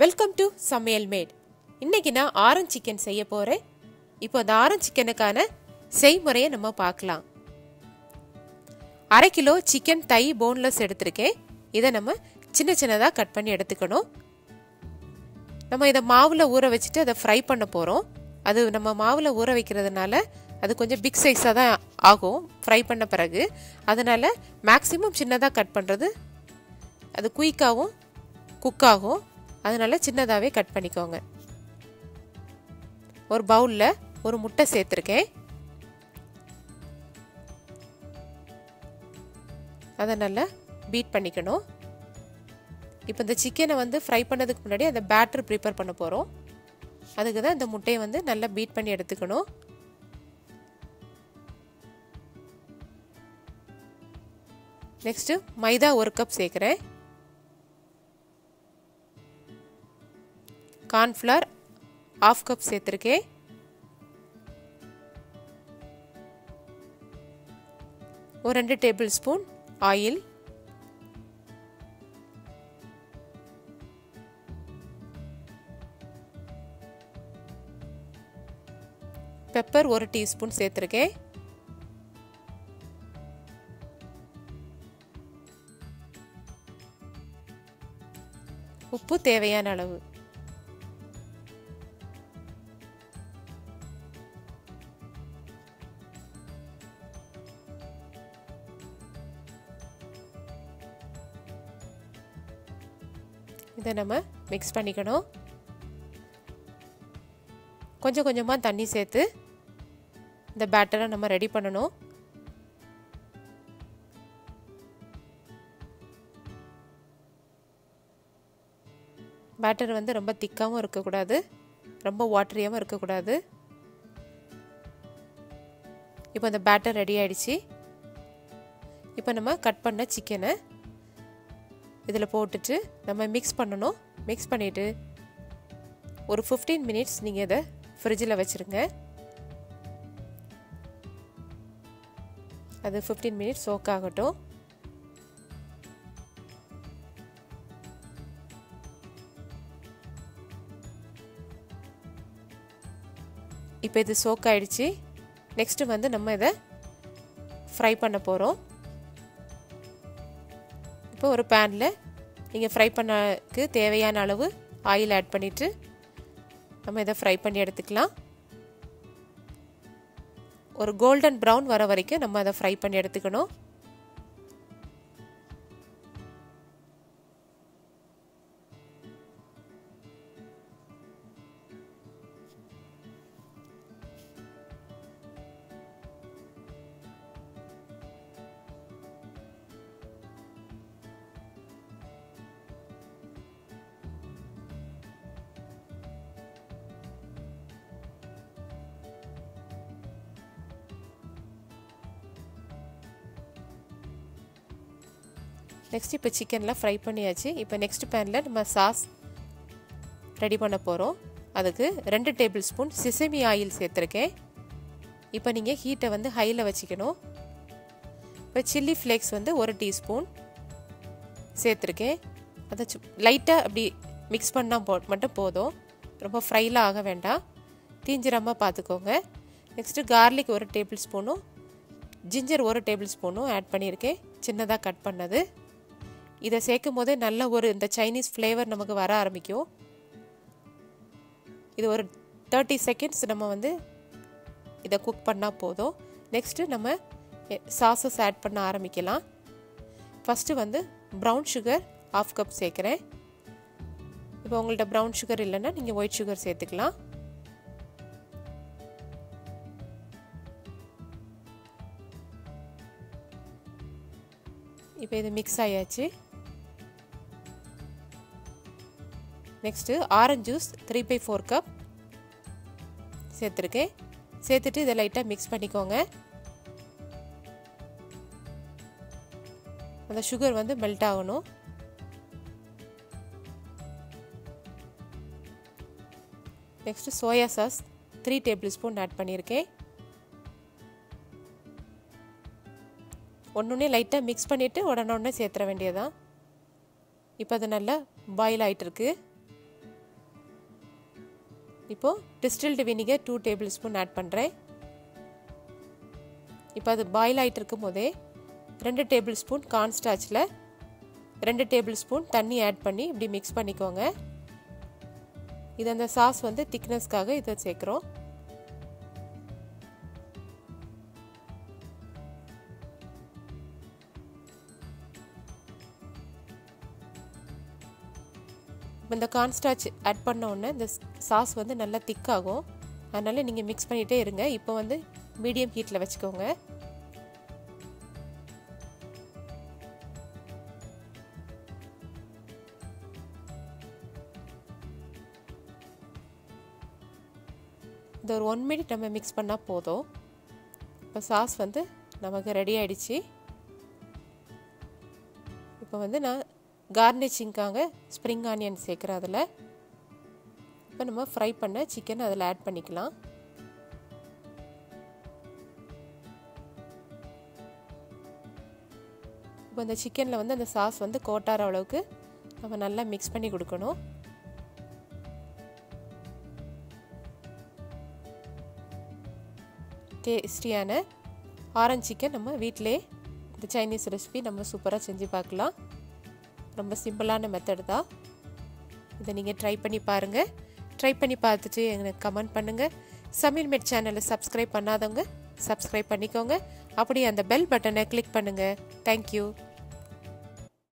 Welcome to சமையல் mat இன்னைக்கு நான் ஆரஞ்ச் சிக்கன் செய்ய போகிறேன் இப்போ அந்த ஆரஞ்ச் சிக்கனுக்கான செய்முறையை நம்ம பார்க்கலாம். அரை கிலோ சிக்கன் தை போன்லெஸ் எடுத்திருக்கேன். இதை நம்ம சின்ன சின்னதாக கட் பண்ணி எடுத்துக்கணும். நம்ம இதை மாவில் ஊற வச்சுட்டு அதை ஃப்ரை பண்ண போகிறோம் அது நம்ம மாவில் ஊற வைக்கிறதுனால அது கொஞ்சம் பிக் சைஸாக தான் ஆகும். ஃப்ரை பண்ண பிறகு அதனால் மேக்ஸிமம் சின்னதாக கட் பண்ணுறது அது குயிக்காகவும் குக் ஆகும். அதனால் சின்னதாகவே கட் பண்ணிக்கோங்க. ஒரு பவுலில் ஒரு முட்டை சேர்த்துருக்கேன். அதை நல்லா பீட் பண்ணிக்கணும். இப்போ இந்த சிக்கனை வந்து ஃப்ரை பண்ணதுக்கு முன்னாடி அந்த பேட்டர் ப்ரிப்பேர் பண்ண போகிறோம் அதுக்கு தான் இந்த முட்டையை வந்து நல்லா பீட் பண்ணி எடுத்துக்கணும். நெக்ஸ்ட்டு மைதா ஒரு கப் சேர்க்குறேன். கார்ன்ஃப்ளவர் ஆஃப் கப் சேர்த்துருக்கேன். ஒரு ரெண்டு டேபிள் ஸ்பூன் ஆயில். பெப்பர் ஒரு டீஸ்பூன் சேர்த்துருக்கேன். உப்பு தேவையான அளவு. இதை நம்ம மிக்ஸ் பண்ணிக்கணும். கொஞ்சம் கொஞ்சமாக தண்ணி சேர்த்து இந்த பேட்டரை நம்ம ரெடி பண்ணணும். பேட்டர் வந்து ரொம்ப திக்காகவும் இருக்கக்கூடாது. ரொம்ப வாட்டரியாகவும் இருக்கக்கூடாது. இப்போ இந்த பேட்டர் ரெடி ஆகிடுச்சி இப்போ நம்ம கட் பண்ண சிக்கனை இதில் போட்டுட்டு நம்ம மிக்ஸ் பண்ணணும். மிக்ஸ் பண்ணிவிட்டு ஒரு ஃபிஃப்டீன் மினிட்ஸ் நீங்கள் இதை ஃப்ரிட்ஜில் வச்சுருங்க. அது ஃபிஃப்டீன் மினிட்ஸ் சோக் ஆகட்டும். இப்போ இது சோக் ஆயிடுச்சு. நெக்ஸ்ட்டு வந்து நம்ம இதை ஃப்ரை பண்ண போகிறோம் இப்போ ஒரு பேனில் நீங்கள் ஃப்ரை பண்ணக்கு தேவையான அளவு ஆயில் ஆட் பண்ணிவிட்டு நம்ம இதை ஃப்ரை பண்ணி எடுத்துக்கலாம். ஒரு கோல்டன் ப்ரௌன் வர வரைக்கும் நம்ம அதை ஃப்ரை பண்ணி எடுத்துக்கணும். நெக்ஸ்ட் இப்போ சிக்கன்லாம் ஃப்ரை பண்ணியாச்சு. இப்போ நெக்ஸ்ட் பேனில் நம்ம சாஸ் ரெடி பண்ண போகிறோம் அதுக்கு ரெண்டு டேபிள் ஸ்பூன் சிசமி ஆயில் சேர்த்துருக்கேன். இப்போ நீங்கள் ஹீட்டை வந்து ஹையில் வச்சுக்கணும். இப்போ சில்லி ஃப்ளேக்ஸ் வந்து ஒரு டீஸ்பூன் சேர்த்துருக்கேன். அதை லைட்டாக அப்படி மிக்ஸ் பண்ணால் போ மட்டும் போதும். ரொம்ப ஃப்ரைலாம் ஆக வேண்டாம். தீஞ்சிராமல் பார்த்துக்கோங்க நெக்ஸ்ட்டு கார்லிக் ஒரு டேபிள் ஸ்பூனும் ஜிஞ்சர் ஒரு டேபிள் ஸ்பூனும் ஆட் பண்ணியிருக்கேன். சின்னதாக கட் பண்ணது. இதை சேர்க்கும் போதே நல்ல ஒரு இந்த சைனீஸ் ஃப்ளேவர் நமக்கு வர ஆரம்பிக்கும். இது ஒரு தேர்ட்டி செகண்ட்ஸ் நம்ம வந்து இதை குக் பண்ணால் போதும். நெக்ஸ்ட்டு நம்ம சாஸஸ் ஆட் பண்ண ஆரம்பிக்கலாம். ஃபஸ்ட்டு வந்து ப்ரௌன் சுகர் ஆஃப் கப் சேர்க்குறேன். இப்போ உங்கள்கிட்ட ப்ரௌன் சுகர் இல்லைன்னா நீங்கள் ஒயிட் சுகர் சேர்த்துக்கலாம். இப்போ இது மிக்ஸ் ஆயாச்சு. Next orange juice three by four cup சேர்த்துருக்கேன். சேர்த்துட்டு இதை லைட்டாக மிக்ஸ் பண்ணிக்கோங்க. அந்த சுகர் வந்து மெல்ட் ஆகணும். Next soya sauce three tablespoon add பண்ணியிருக்கேன் ஒன்று லைட்டாக மிக்ஸ் பண்ணிவிட்டு உடனே உடனே சேர்த்துற வேண்டியதான் இப்போ அது நல்லா பாயில் ஆகிட்டுருக்கு இப்போது distilled vinegar two tablespoon add பண்ணுறேன் இப்போ அது பாயில் ஆகிட்டு இருக்கும் போதே ரெண்டு டேபிள் ஸ்பூன் கார்ன்ஸ்டாச்சில் ரெண்டு டேபிள் ஸ்பூன் தண்ணி ஆட் பண்ணி இப்படி மிக்ஸ் பண்ணிக்கோங்க. இது அந்த சாஸ் வந்து திக்னஸ்க்காக இதை சேர்க்குறோம். இந்த கார்ன்ஸ்டாச் ஆட் பண்ண உடனே இந்த சாஸ் வந்து நல்லா திக்காகும் அதனால் நீங்கள் மிக்ஸ் பண்ணிகிட்டே இருங்க. இப்போ வந்து மீடியம் ஹீட்டில் வச்சுக்கோங்க. இந்த ஒரு ஒன் மினிட் நம்ம மிக்ஸ் பண்ணால் போதும். இப்போ சாஸ் வந்து நமக்கு ரெடி ஆகிடுச்சு இப்போ வந்து நான் கார்னிச்சிங்காக ஸ்ப்ரிங் ஆனியன் சேர்க்குறேன் அதில் இப்போ நம்ம ஃப்ரை பண்ண சிக்கன் அதில் ஆட் பண்ணிக்கலாம். இப்போ அந்த சிக்கனில் வந்து அந்த சாஸ் வந்து கோட்டார அளவுக்கு நம்ம நல்லா மிக்ஸ் பண்ணி கொடுக்கணும். டேஸ்டியான ஆரஞ்ச் சிக்கன் நம்ம வீட்டிலே இந்த சைனீஸ் ரெசிபி நம்ம சூப்பராக செஞ்சு பார்க்கலாம். ரொம்ப சிம்பிளான மெத்தடு தான். இதை நீங்கள் ட்ரை பண்ணி பாருங்கள் ட்ரை பண்ணி பார்த்துட்டு எனக்கு கமெண்ட் பண்ணுங்கள் சமையல் மேட் சேனலை சப்ஸ்கிரைப் பண்ணாதவங்க சப்ஸ்கிரைப் பண்ணிக்கோங்க. அப்படியே அந்த பெல் பட்டனை கிளிக் பண்ணுங்கள் தேங்க்யூ